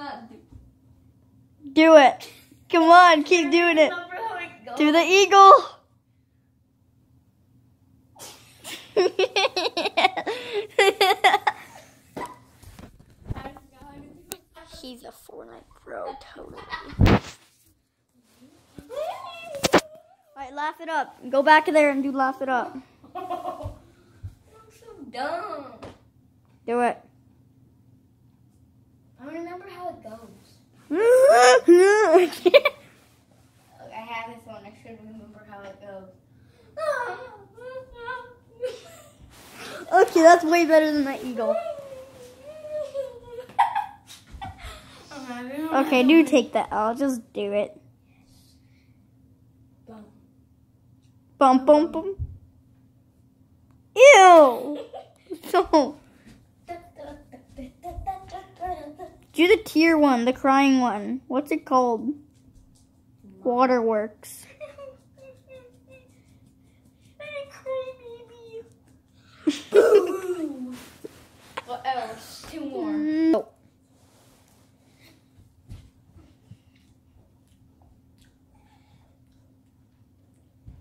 not do. Do it. Come on, keep doing it. Remember how it goes? Do the eagle. He's a Fortnite pro, totally. Alright, laugh it up. Go back there and do laugh it up. I'm so dumb. Do it. I don't remember how it goes. I have this one. I should remember how it goes. okay, that's way better than the eagle. Okay, do take that. I'll just do it. Bum bum bum. Ew. So do the tear one, the crying one. What's it called? Waterworks. what else? Two more. No.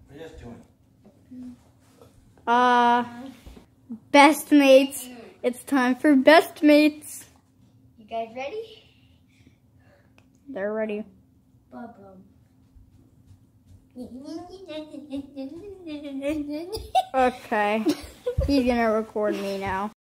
What are you guys doing? Uh, best mates. It's time for best mates. You guys ready? They're ready. Okay. He's gonna record me now.